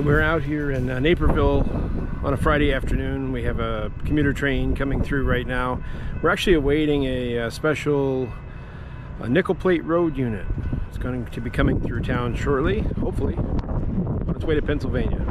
right, we're out here in uh, Naperville on a Friday afternoon. We have a commuter train coming through right now. We're actually awaiting a, a special a nickel plate road unit. It's going to be coming through town shortly, hopefully, on its way to Pennsylvania.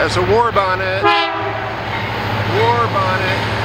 That's a war bonnet. War bonnet.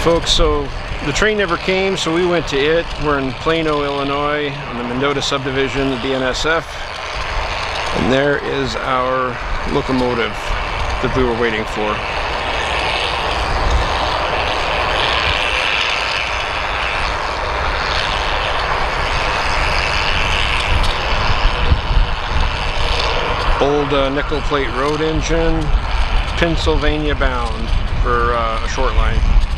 Folks, so the train never came, so we went to it. We're in Plano, Illinois, on the Mendota subdivision, the BNSF. And there is our locomotive that we were waiting for. Old uh, nickel plate road engine, Pennsylvania bound for uh, a short line.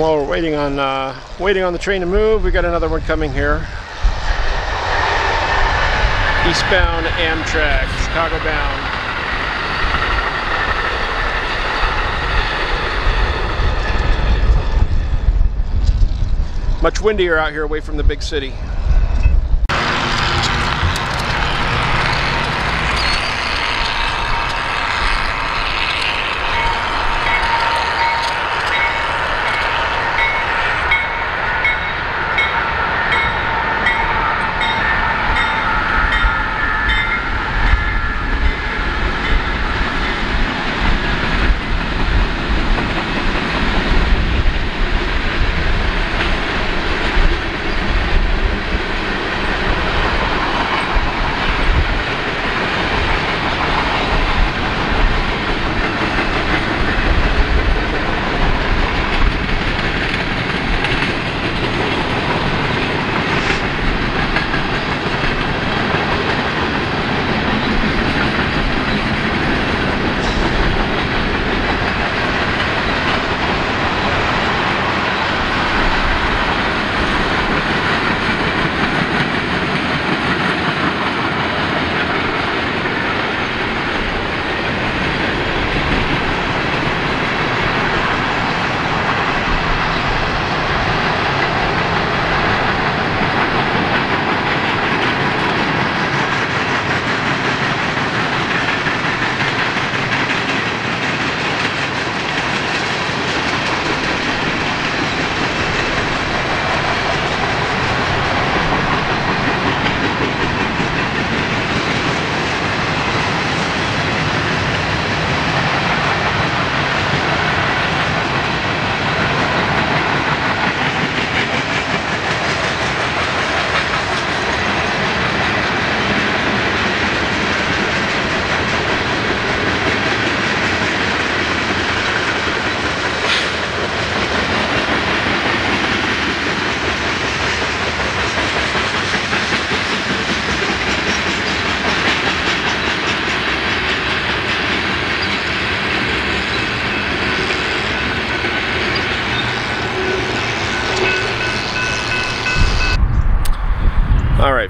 While we're waiting on uh, waiting on the train to move, we got another one coming here. Eastbound Amtrak, Chicago bound. Much windier out here away from the big city.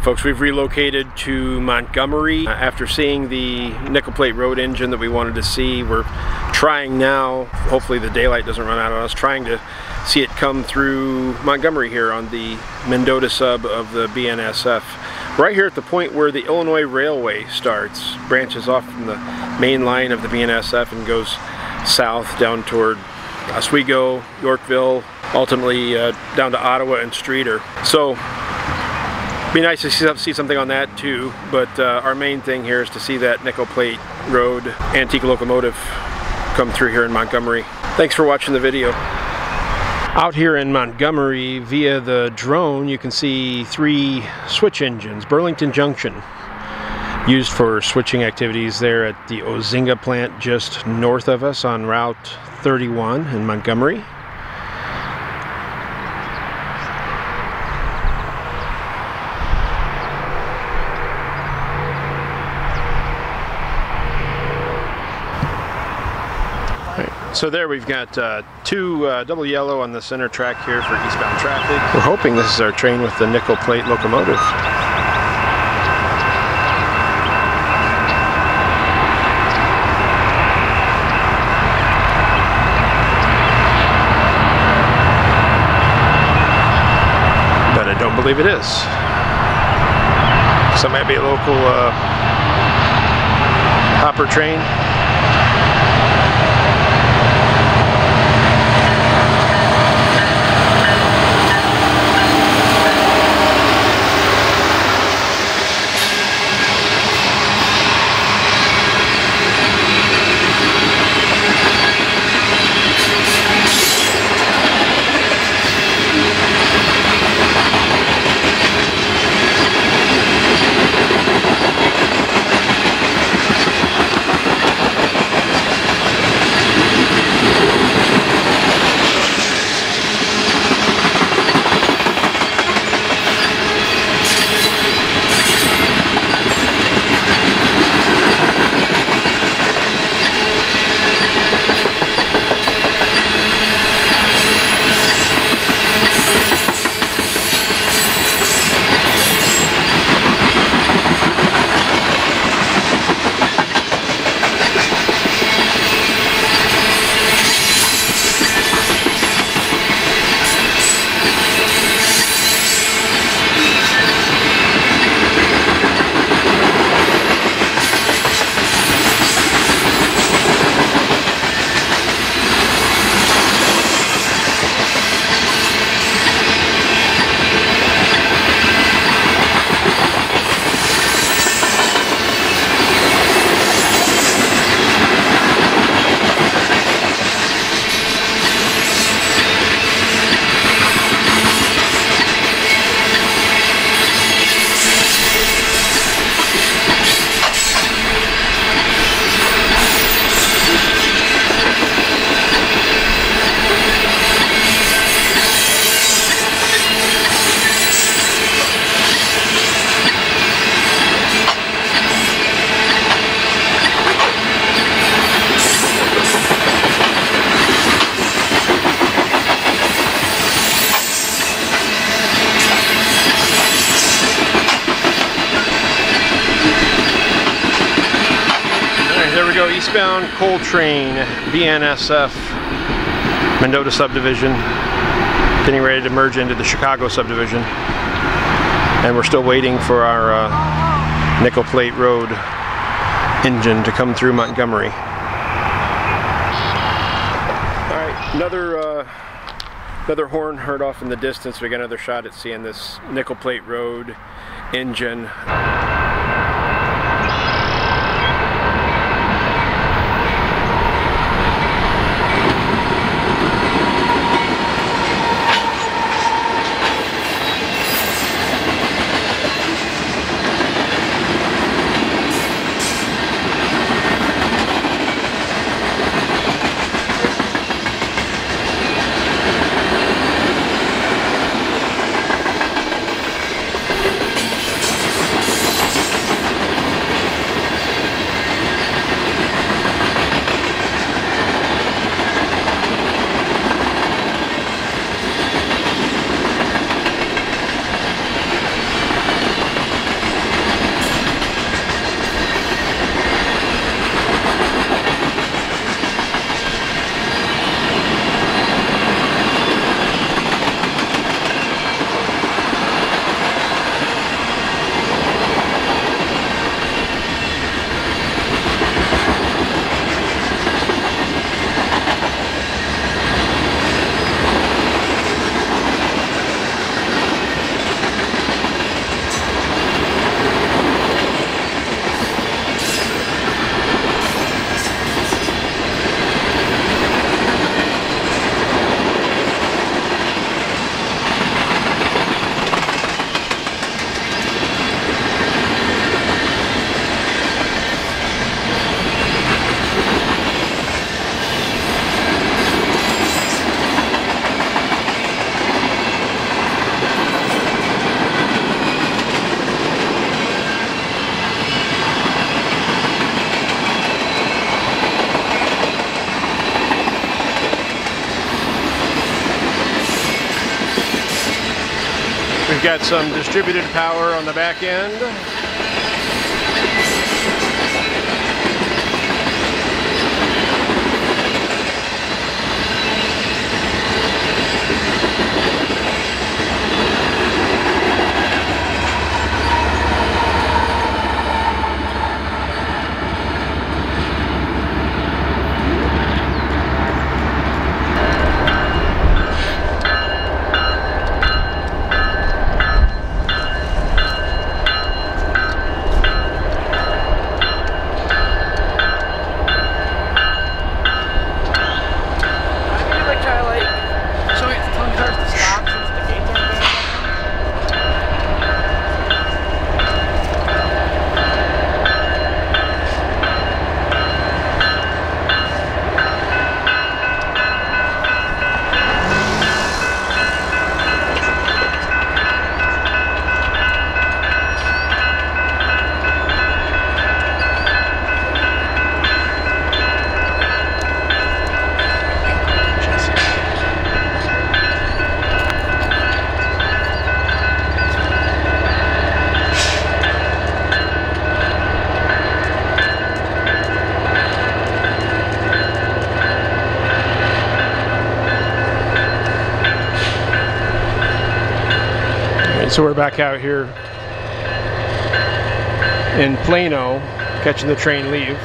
Right, folks, we've relocated to Montgomery. Uh, after seeing the nickel plate road engine that we wanted to see, we're trying now, hopefully the daylight doesn't run out on us, trying to see it come through Montgomery here on the Mendota sub of the BNSF. Right here at the point where the Illinois Railway starts, branches off from the main line of the BNSF and goes south down toward Oswego, Yorkville, ultimately uh, down to Ottawa and Streator. So be nice to see, see something on that too, but uh, our main thing here is to see that nickel plate road antique locomotive come through here in Montgomery. Thanks for watching the video. Out here in Montgomery, via the drone, you can see three switch engines, Burlington Junction, used for switching activities there at the Ozinga plant just north of us on Route 31 in Montgomery. So there we've got uh, two uh, double yellow on the center track here for eastbound traffic. We're hoping this is our train with the nickel plate locomotive. But I don't believe it is. So it might be a local uh, hopper train. Coal train, BNSF, Mendota subdivision, getting ready to merge into the Chicago subdivision. And we're still waiting for our uh, Nickel Plate Road engine to come through Montgomery. All right, another uh, another horn heard off in the distance. We got another shot at seeing this Nickel Plate Road engine. We've got some distributed power on the back end. I like try like showing it telling cars to stop since the gates aren't there. So we're back out here in Plano, catching the train leave.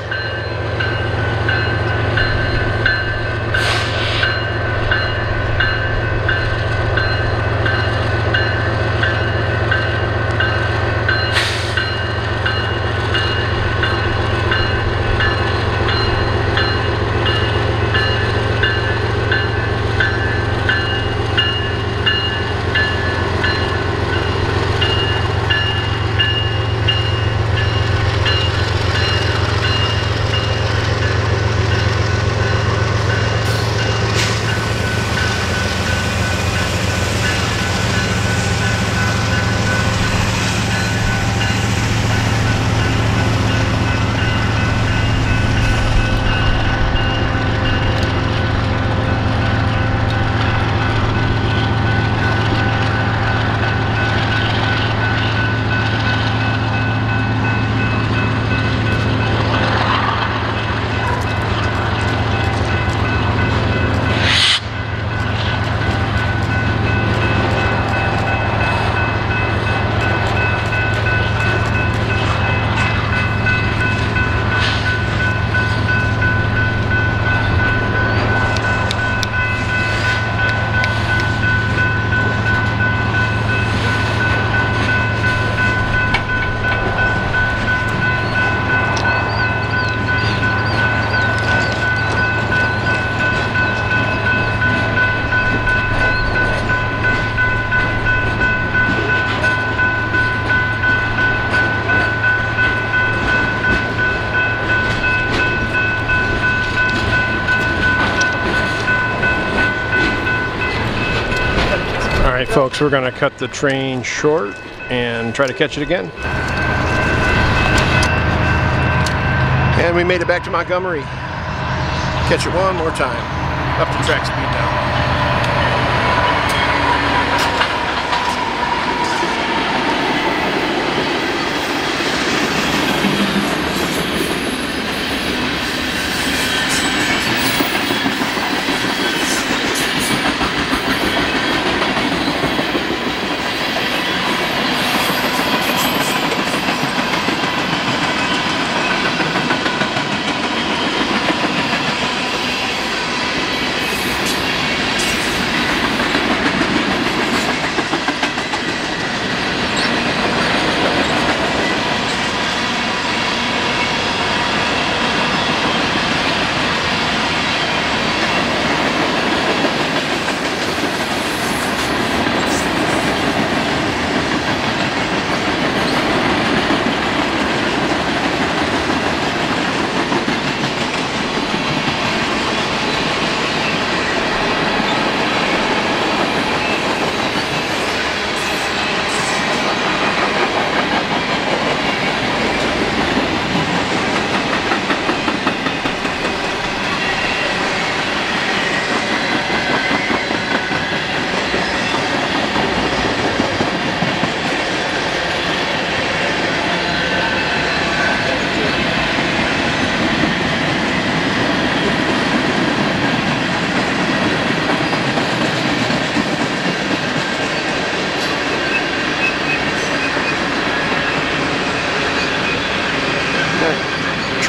Folks, we're going to cut the train short and try to catch it again. And we made it back to Montgomery. Catch it one more time. Up to track speed now.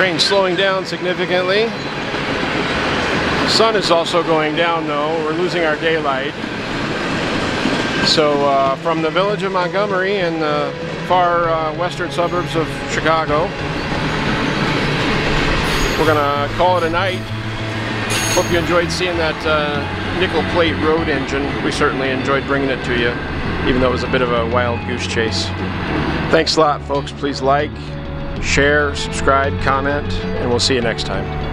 Train slowing down significantly. The sun is also going down though. We're losing our daylight. So uh, from the village of Montgomery in the far uh, western suburbs of Chicago, we're gonna call it a night. Hope you enjoyed seeing that uh, nickel plate road engine. We certainly enjoyed bringing it to you, even though it was a bit of a wild goose chase. Thanks a lot, folks. Please like, share, subscribe, comment, and we'll see you next time.